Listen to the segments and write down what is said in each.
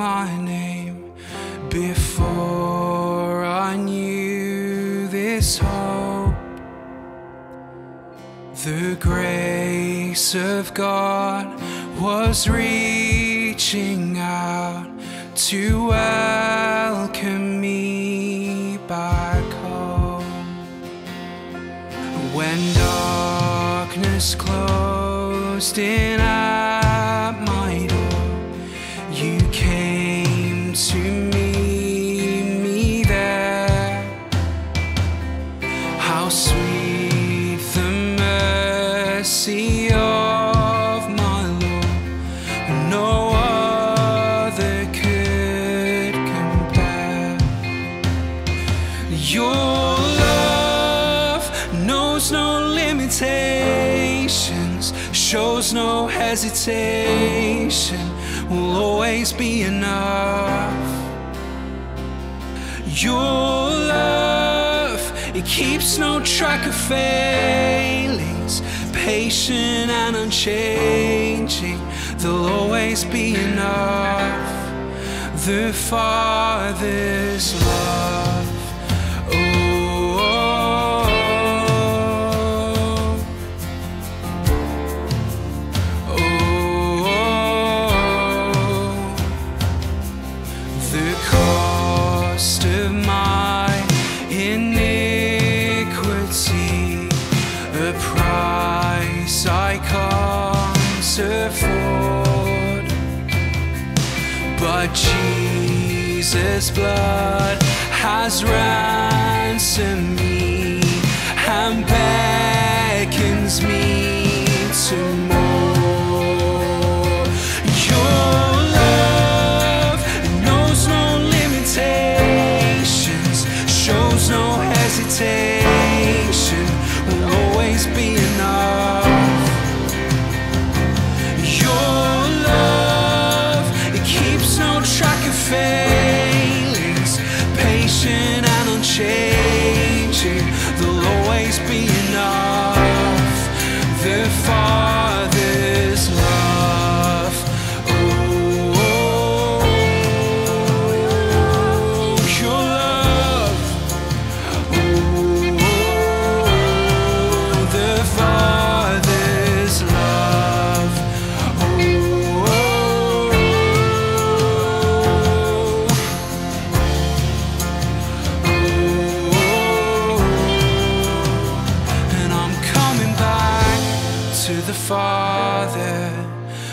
My name before I knew this hope. The grace of God was reaching out to welcome me back home. When darkness closed in shows no hesitation, will always be enough. Your love, it keeps no track of failings, patient and unchanging, there'll always be enough. The Father's love. I can't afford. But Jesus' blood has ransomed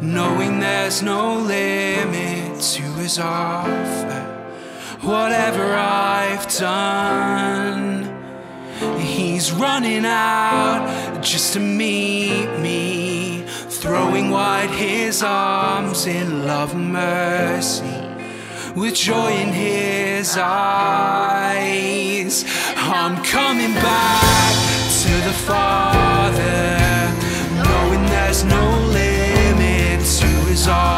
knowing there's no limit to His offer. Whatever I've done. He's running out just to meet me, throwing wide his arms in love and mercy, with joy in his eyes. I'm coming back to the Father, to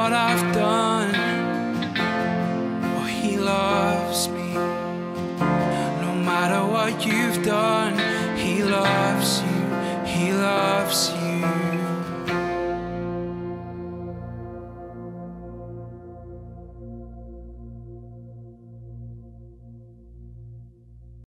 what I've done. Oh, he loves me. No matter what you've done.